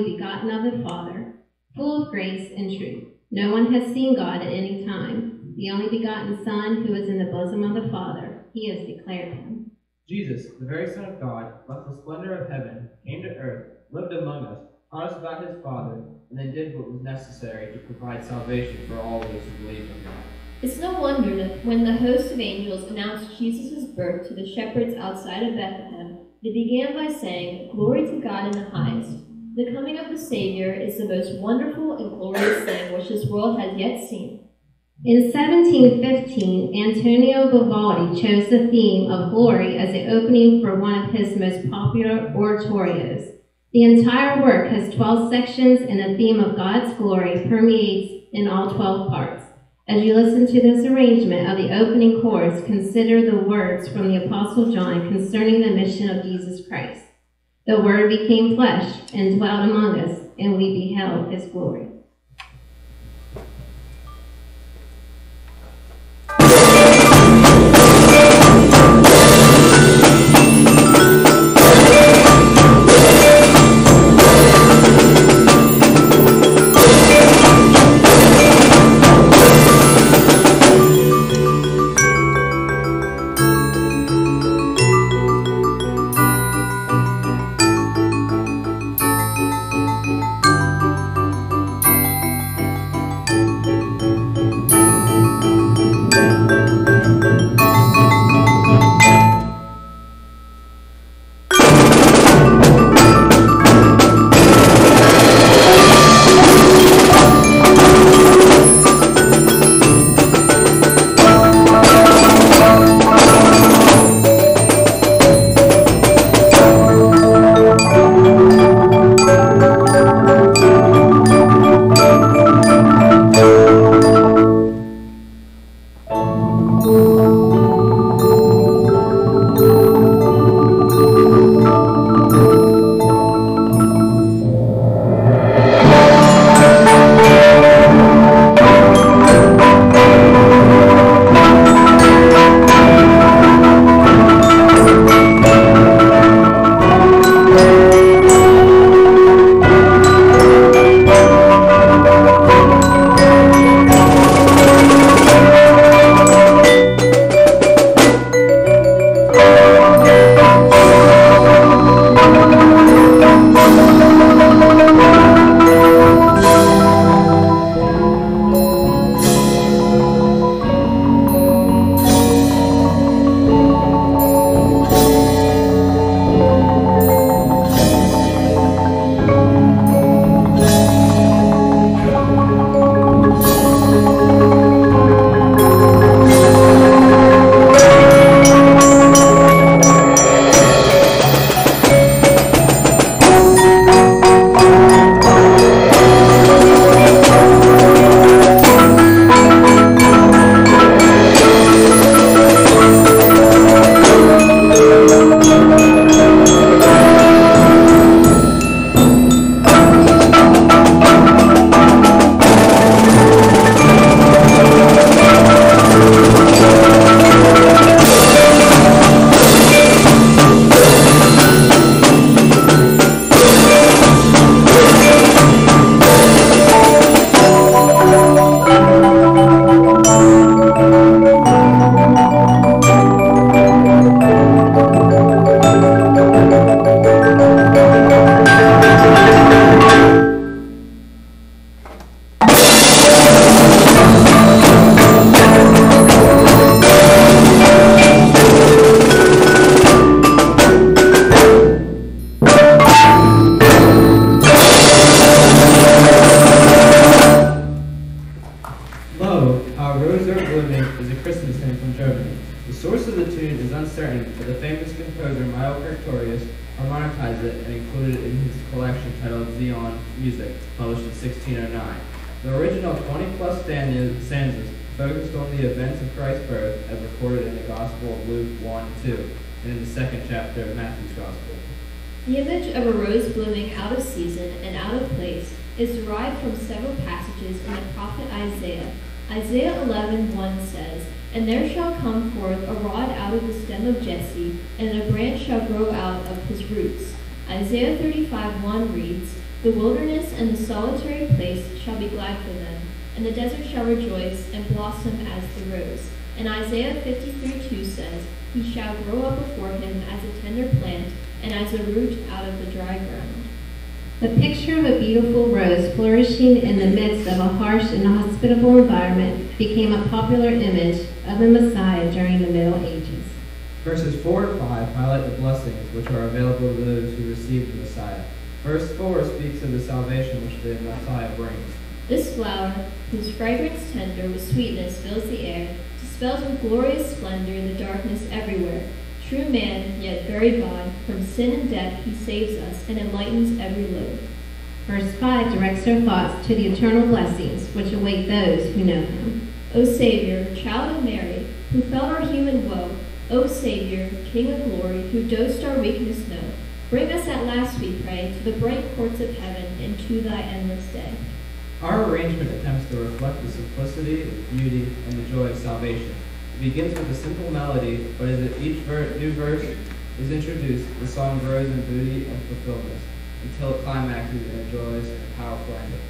only begotten of the Father, full of grace and truth. No one has seen God at any time. The only begotten Son, who is in the bosom of the Father, he has declared him. Jesus, the very Son of God, left the splendor of heaven, came to earth, lived among us, taught us about his Father, and then did what was necessary to provide salvation for all those who believe in God. It's no wonder that when the host of angels announced Jesus' birth to the shepherds outside of Bethlehem, they began by saying, Glory to God in the highest. The coming of the Savior is the most wonderful and glorious thing which this world has yet seen. In 1715, Antonio Vivaldi chose the theme of glory as the opening for one of his most popular oratorios. The entire work has 12 sections, and the theme of God's glory permeates in all 12 parts. As you listen to this arrangement of the opening chorus, consider the words from the Apostle John concerning the mission of Jesus Christ. The Word became flesh and dwelt among us, and we beheld his glory. Focused on the events of Christ's birth as recorded in the Gospel of Luke 1 and 2 and in the second chapter of Matthew's Gospel. The image of a rose blooming out of season and out of place is derived from several passages in the prophet Isaiah. Isaiah 11:1 says, And there shall come forth a rod out of the stem of Jesse, and a branch shall grow out of his roots. Isaiah 35:1 reads, The wilderness and the solitary place shall be glad for them, and the desert shall rejoice and blossom as the rose. And Isaiah 53:2 says, He shall grow up before him as a tender plant, and as a root out of the dry ground. The picture of a beautiful rose flourishing in the midst of a harsh and hospitable environment became a popular image of the Messiah during the Middle Ages. Verses 4 and 5 highlight the blessings which are available to those who receive the Messiah. Verse 4 speaks of the salvation which the Messiah brings. This flower, whose fragrance tender with sweetness fills the air, dispels with glorious splendor the darkness everywhere. True man, yet very God, from sin and death he saves us and enlightens every load. Verse 5 directs our thoughts to the eternal blessings which await those who know him. O Savior, child of Mary, who felt our human woe, O Savior, King of glory, who dost our weakness know, bring us at last, we pray, to the bright courts of heaven and to thy endless day. Our arrangement attempts to reflect the simplicity, beauty, and the joy of salvation. It begins with a simple melody, but as each ver- new verse is introduced, the song grows in beauty and fulfillment until it climaxes in a joyous powerful ending.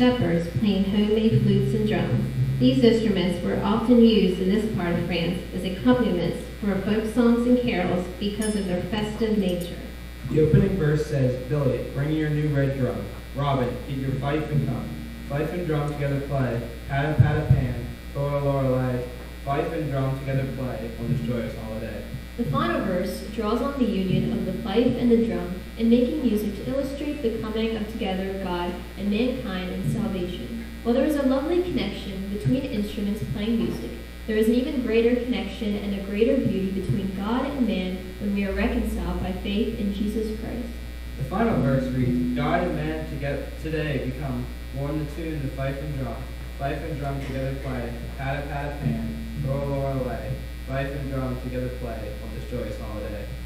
Shepherds playing homemade flutes and drums. These instruments were often used in this part of France as accompaniments for folk songs and carols because of their festive nature. The opening verse says, Billy, bring your new red drum. Robin, keep your fife and come. Fife and drum together play. Pat a pat a pan. Laura Lorelei. Fife and drum together play on this joyous holiday. The final verse draws on the union of the fife and the drum in making music to illustrate the coming of together of God and mankind in salvation. While there is a lovely connection between instruments playing music, there is an even greater connection and a greater beauty between God and man when we are reconciled by faith in Jesus Christ. The final verse reads, God and man together today become one the tune, the fife and drum. Fife and drum together play, pat a pat a pan, roll away. Fife and drum together play on this joyous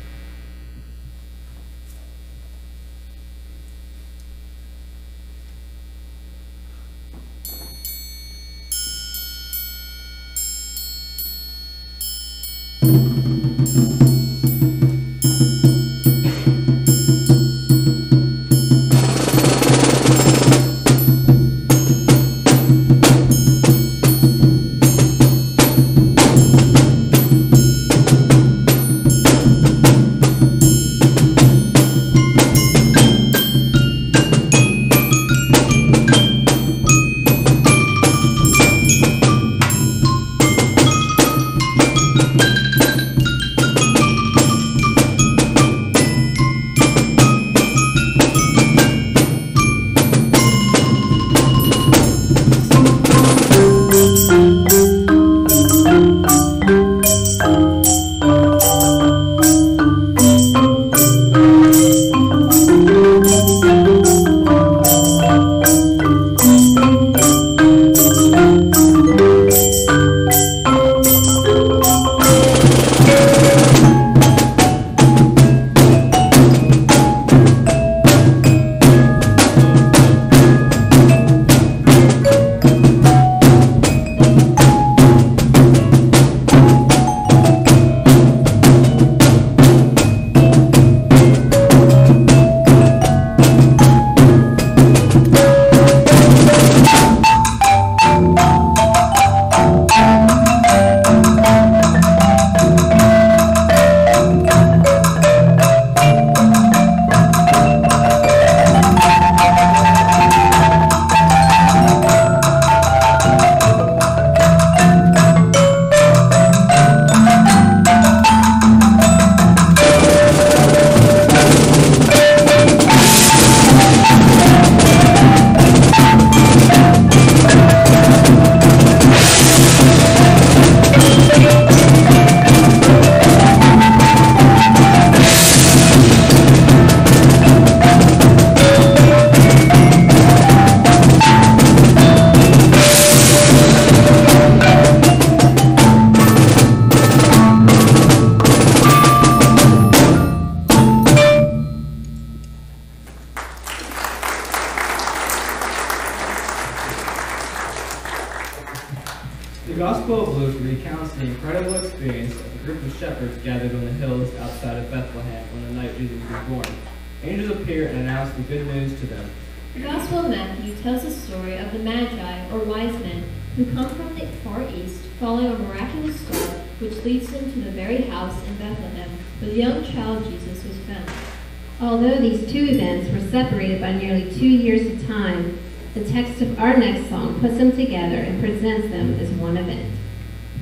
two years of time, the text of our next song puts them together and presents them as one event.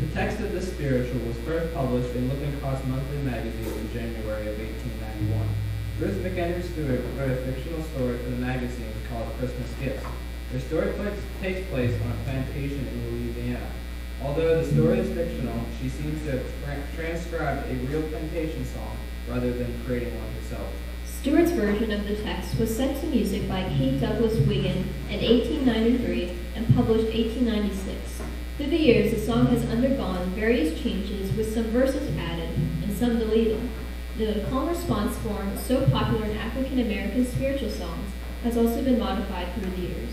The text of this spiritual was first published in Lippincott's Monthly magazine in January of 1891. Ruth McEnery Stuart wrote a fictional story for the magazine called Christmas Gifts. The story takes- takes place on a plantation in Louisiana. Although the story is fictional, she seems to have tra- transcribed a real plantation song rather than creating one herself. Stuart's version of the text was set to music by Kate Douglas Wiggin in 1893 and published 1896. Through the years, the song has undergone various changes with some verses added and some deleted. The call and response form, so popular in African American spiritual songs, has also been modified through the years.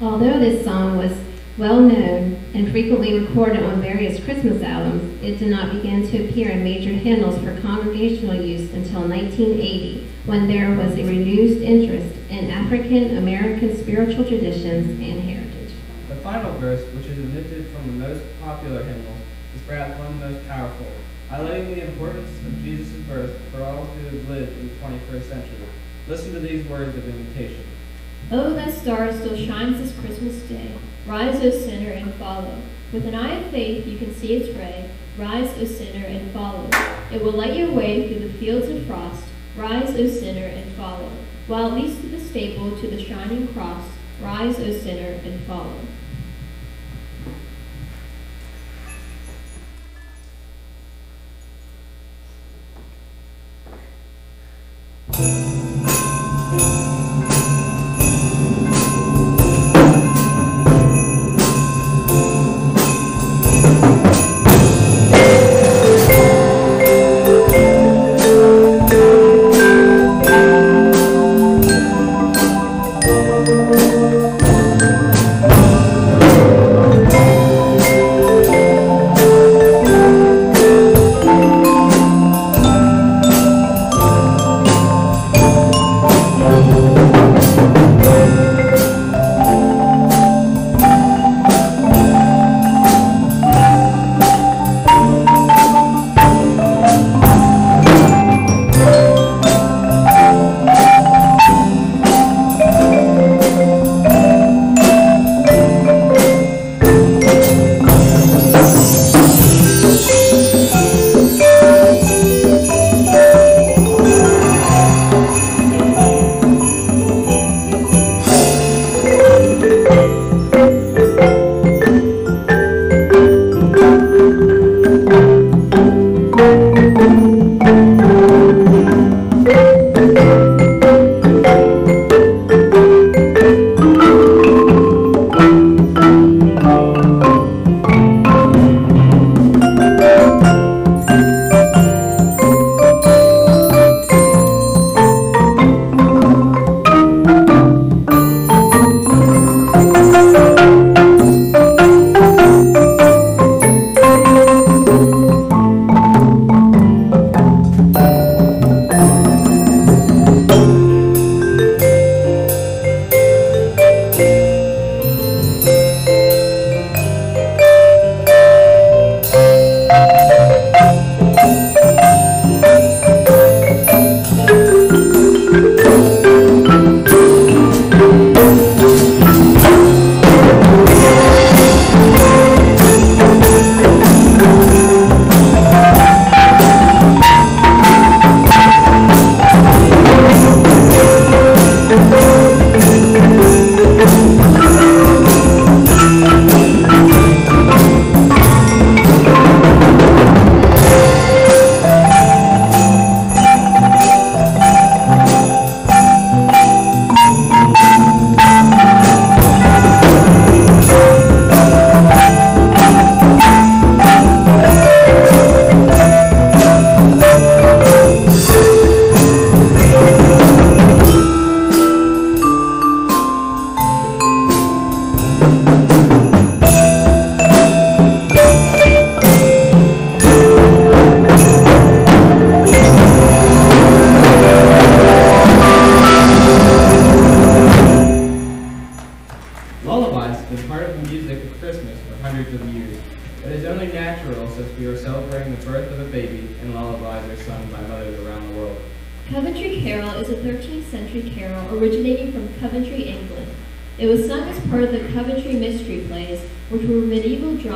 Although this song was well known and frequently recorded on various Christmas albums, it did not begin to appear in major hymnals for congregational use until 1980, when there was a renewed interest in African American spiritual traditions and heritage. The final verse, which is omitted from the most popular hymnals, is perhaps one of the most powerful, highlighting the importance of Jesus' birth for all who have lived in the 21st century. Listen to these words of invitation. Oh, that star still shines this Christmas day. Rise, O sinner, and follow. With an eye of faith, you can see its ray. Rise, O sinner, and follow. It will light your way through the fields of frost. Rise, O sinner, and follow. While leads to the stable, to the shining cross. Rise, O sinner, and follow.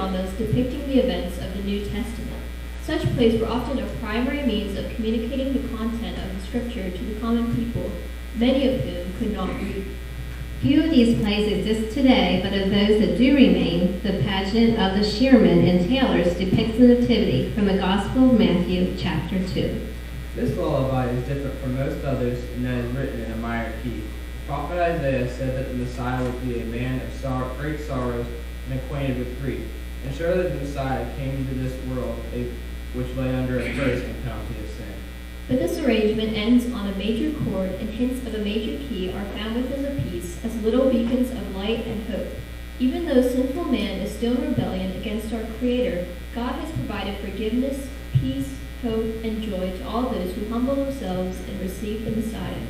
Dramas depicting the events of the New Testament. Such plays were often a primary means of communicating the content of the scripture to the common people, many of whom could not read. Few of these plays exist today, but of those that do remain, the pageant of the Shearmen and Tailors depicts the Nativity from the Gospel of Matthew, chapter 2. This lullaby is different from most others in that it is written in a minor key. Prophet Isaiah said that the Messiah would be a man of sor- great sorrows and acquainted with grief. And surely the Messiah came into this world which lay under a curse and penalty of sin. But this arrangement ends on a major chord, and hints of a major key are found within the piece as little beacons of light and hope. Even though sinful man is still in rebellion against our Creator, God has provided forgiveness, peace, hope, and joy to all those who humble themselves and receive the Messiah.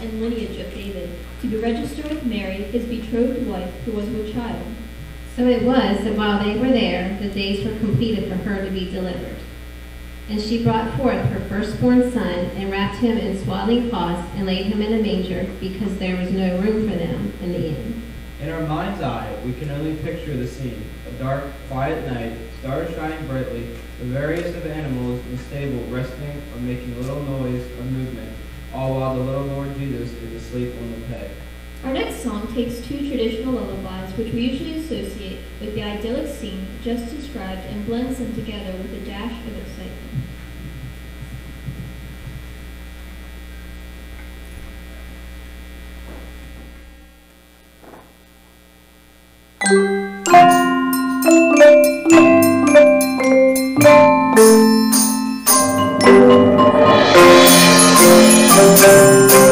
And lineage of David, to be registered with Mary, his betrothed wife, who was with child. So it was that while they were there, the days were completed for her to be delivered. And she brought forth her firstborn son, and wrapped him in swaddling cloths, and laid him in a manger, because there was no room for them in the inn. In our mind's eye, we can only picture the scene. A dark, quiet night, stars shining brightly, the various of animals in the stable resting or making little noise or movement, all while the little Lord Jesus is asleep on the peg. Our next song takes two traditional lullabies, which we usually associate with the idyllic scene just described, and blends them together with a dash of excitement. Thank Música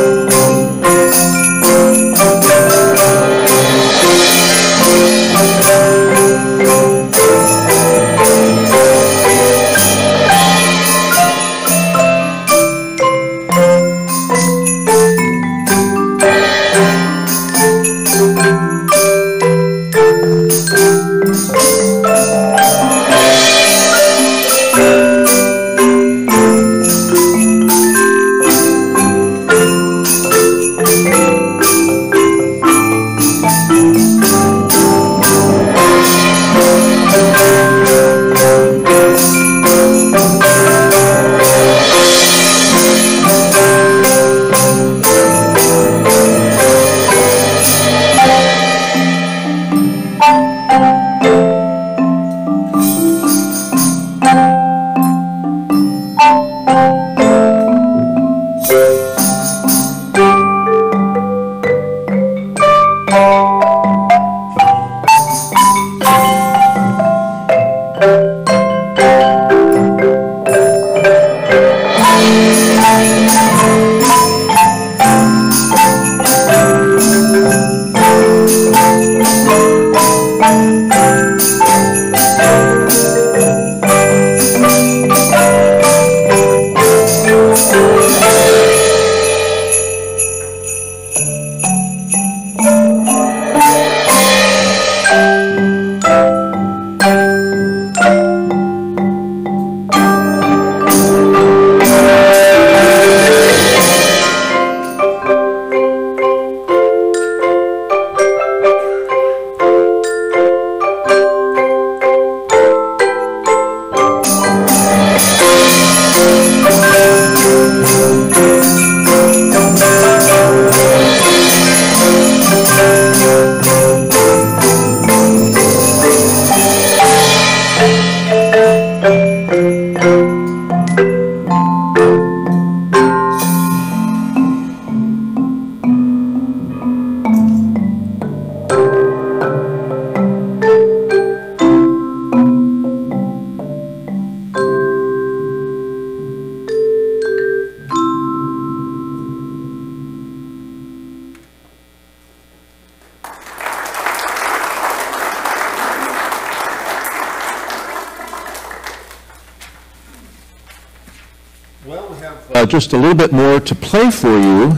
little bit more to play for you.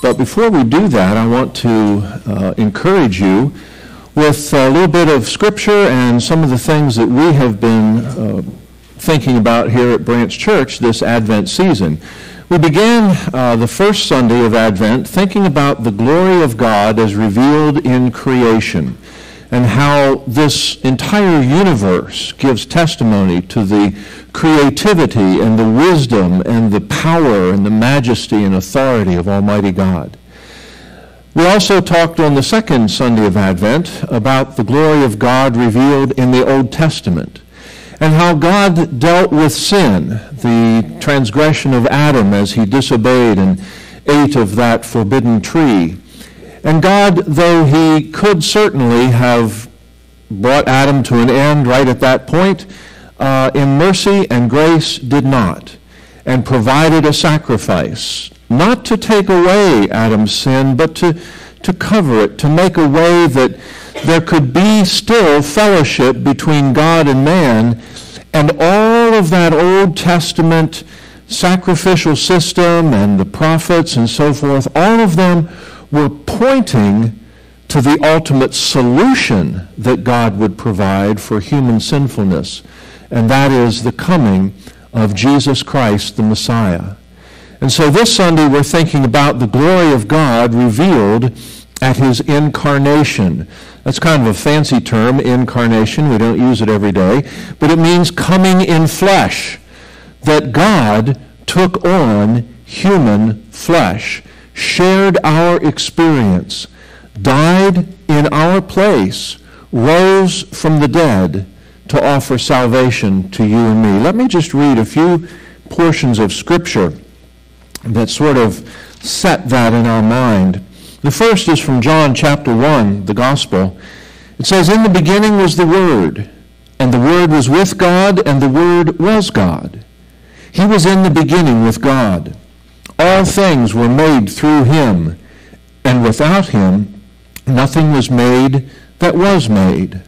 But before we do that, I want to uh, encourage you with a little bit of scripture and some of the things that we have been uh, thinking about here at Brandts Church this Advent season. We began uh, the first Sunday of Advent thinking about the glory of God as revealed in creation and how this entire universe gives testimony to the creativity and the wisdom and the power and the majesty and authority of Almighty God. We also talked on the second Sunday of Advent about the glory of God revealed in the Old Testament and how God dealt with sin, the transgression of Adam as he disobeyed and ate of that forbidden tree. And God, though he could certainly have brought Adam to an end right at that point, uh, in mercy and grace did not, and provided a sacrifice not to take away Adam's sin, but to, to cover it, to make a way that there could be still fellowship between God and man. And all of that Old Testament sacrificial system and the prophets and so forth, all of them were pointing to the ultimate solution that God would provide for human sinfulness, and that is the coming of Jesus Christ, the Messiah. And so this Sunday we're thinking about the glory of God revealed at his incarnation. That's kind of a fancy term, incarnation. We don't use it every day. But it means coming in flesh. That God took on human flesh, shared our experience, died in our place, rose from the dead to offer salvation to you and me. Let me just read a few portions of Scripture that sort of set that in our mind. The first is from John chapter 1, the Gospel. It says, In the beginning was the Word, and the Word was with God, and the Word was God. He was in the beginning with God. All things were made through him, and without him nothing was made that was made.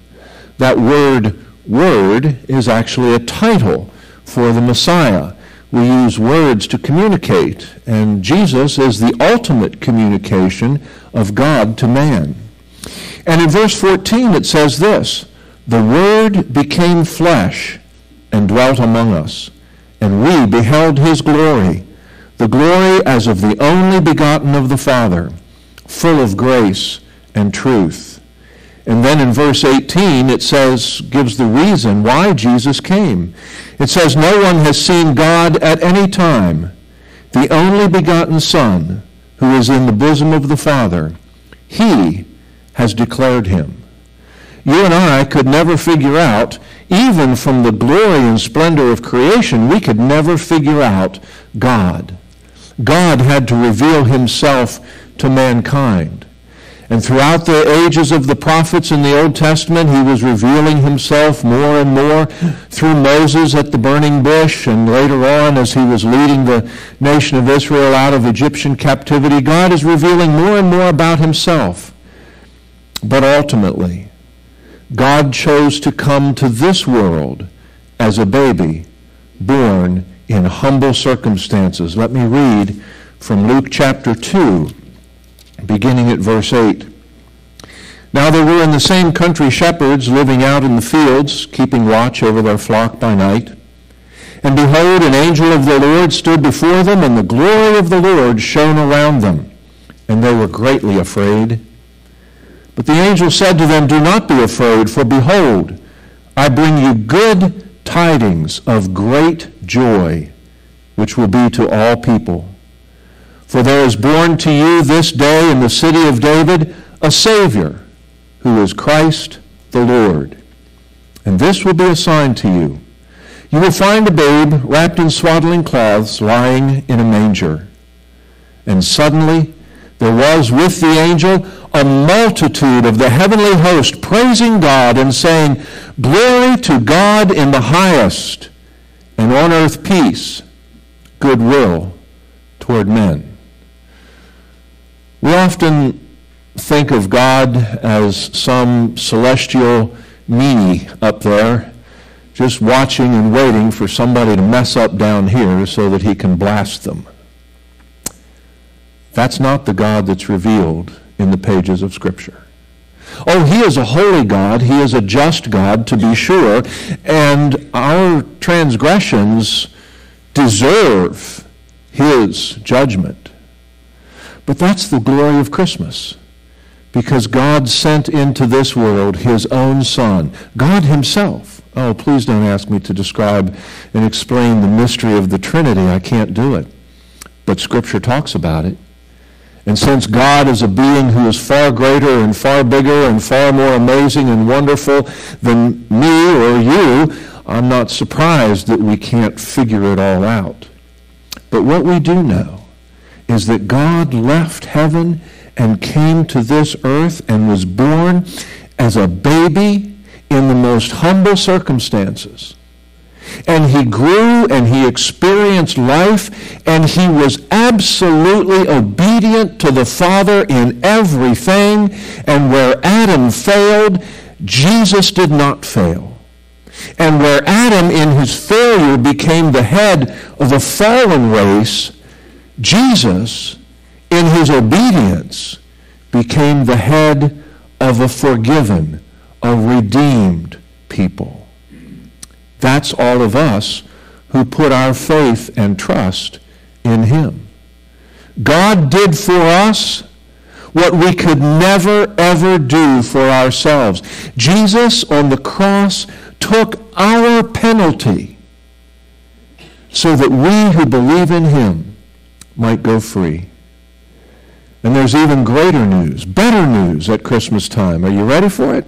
That word, word, is actually a title for the Messiah we use words to communicate, and Jesus is the ultimate communication of God to man. And in verse 14 it says this The Word became flesh and dwelt among us, and we beheld his glory, the glory as of the only begotten of the Father, full of grace and truth. And then in verse 18 it says, gives the reason why Jesus came. It says, No one has seen God at any time. The only begotten Son, who is in the bosom of the Father, he has declared him. You and I could never figure out, even from the glory and splendor of creation, we could never figure out God. God had to reveal himself to mankind. And throughout the ages of the prophets in the Old Testament, he was revealing himself more and more through Moses at the burning bush, and later on as he was leading the nation of Israel out of Egyptian captivity. God is revealing more and more about himself. But ultimately, God chose to come to this world as a baby, born in humble circumstances. Let me read from Luke chapter 2 beginning at verse 8. Now there were in the same country shepherds living out in the fields, keeping watch over their flock by night. And behold, an angel of the Lord stood before them, and the glory of the Lord shone around them, and they were greatly afraid. But the angel said to them, Do not be afraid, for behold, I bring you good tidings of great joy, which will be to all people. For there is born to you this day in the city of David a Savior, who is Christ the Lord. And this will be a sign to you. You will find a babe wrapped in swaddling cloths lying in a manger. And suddenly there was with the angel a multitude of the heavenly host praising God and saying, Glory to God in the highest, and on earth peace, goodwill toward men. We often think of God as some celestial meanie up there, just watching and waiting for somebody to mess up down here so that he can blast them. That's not the God that's revealed in the pages of Scripture. Oh, he is a holy God. He is a just God, to be sure. And our transgressions deserve his judgment. But that's the glory of Christmas. Because God sent into this world his own Son, God himself. Oh, please don't ask me to describe and explain the mystery of the Trinity. I can't do it. But Scripture talks about it. And since God is a being who is far greater and far bigger and far more amazing and wonderful than me or you, I'm not surprised that we can't figure it all out. But what we do know is that God left heaven and came to this earth and was born as a baby in the most humble circumstances. And he grew and he experienced life and he was absolutely obedient to the Father in everything. And where Adam failed, Jesus did not fail. And where Adam in his failure became the head of a fallen race, Jesus in his obedience became the head of a forgiven, a redeemed people. That's all of us who put our faith and trust in him. God did for us what we could never, ever do for ourselves. Jesus on the cross took our penalty so that we who believe in him might go free. And there's even greater news, better news at Christmas time. Are you ready for it?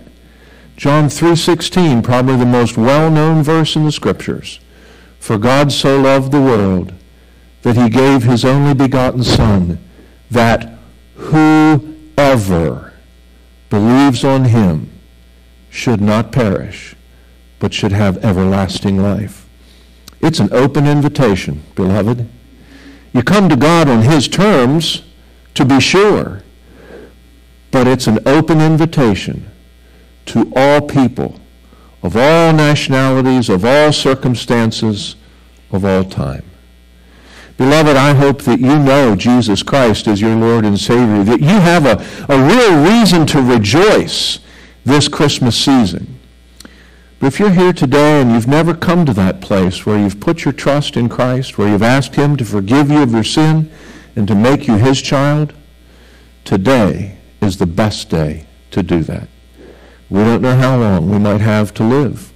John 3:16, probably the most well-known verse in the scriptures. For God so loved the world that he gave his only begotten son that whoever believes on him should not perish but should have everlasting life. It's an open invitation, beloved. You come to God on his terms to be sure, but it's an open invitation to all people of all nationalities, of all circumstances, of all time. Beloved, I hope that you know Jesus Christ as your Lord and Savior, that you have a, a real reason to rejoice this Christmas season. But if you're here today and you've never come to that place where you've put your trust in Christ, where you've asked Him to forgive you of your sin and to make you His child, today is the best day to do that. We don't know how long we might have to live.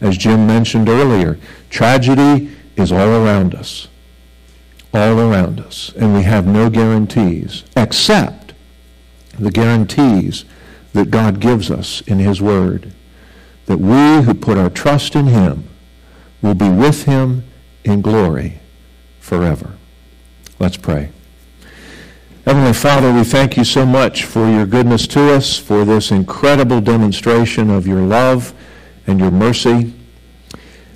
As Jim mentioned earlier, tragedy is all around us. All around us. And we have no guarantees except the guarantees that God gives us in His Word. That we who put our trust in Him will be with Him in glory forever. Let's pray. Heavenly Father, we thank you so much for your goodness to us, for this incredible demonstration of your love and your mercy.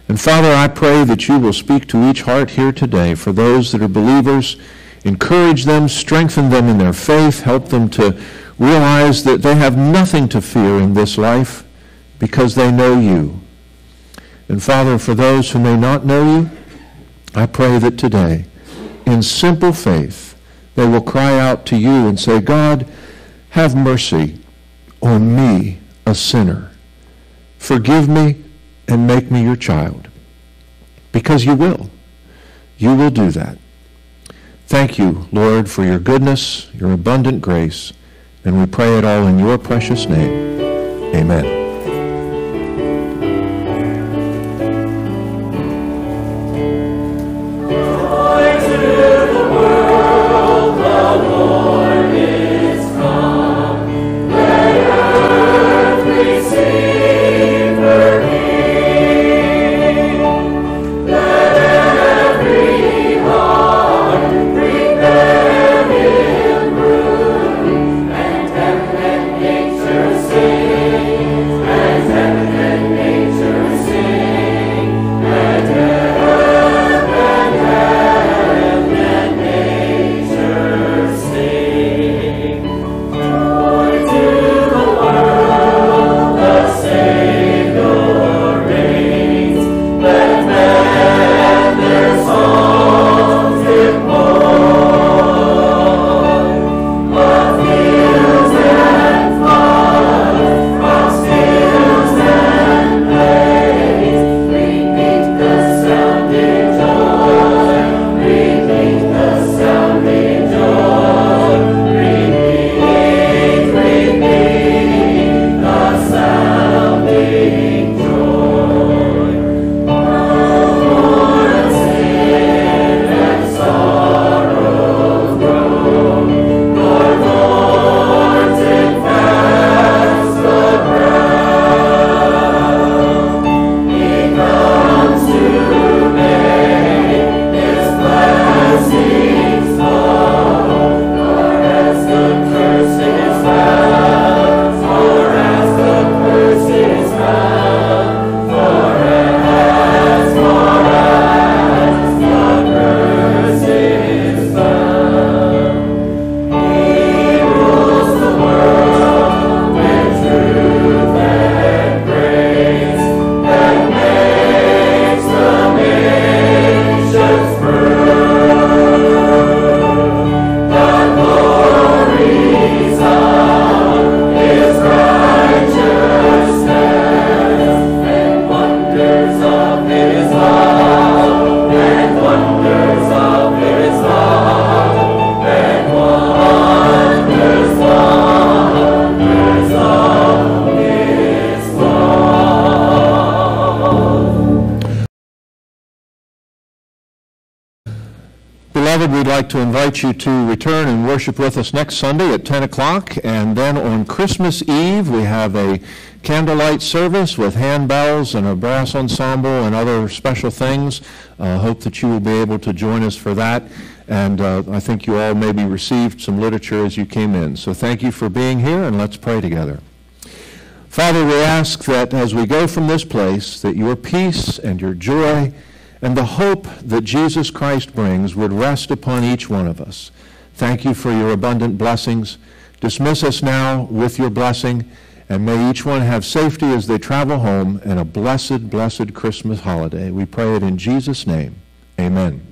And Father, I pray that you will speak to each heart here today. For those that are believers, encourage them, strengthen them in their faith, help them to realize that they have nothing to fear in this life because they know you. And Father, for those who may not know you, I pray that today, in simple faith, they will cry out to you and say, God, have mercy on me, a sinner. Forgive me and make me your child. Because you will. You will do that. Thank you, Lord, for your goodness, your abundant grace, and we pray it all in your precious name. Amen. To invite you to return and worship with us next Sunday at 10 o'clock. And then on Christmas Eve, we have a candlelight service with handbells and a brass ensemble and other special things. Uh, hope that you will be able to join us for that. And uh, I think you all maybe received some literature as you came in. So thank you for being here, and let's pray together. Father, we ask that as we go from this place, that your peace and your joy and the hope that Jesus Christ brings would rest upon each one of us. Thank you for your abundant blessings. Dismiss us now with your blessing, and may each one have safety as they travel home and a blessed, blessed Christmas holiday. We pray it in Jesus' name. Amen.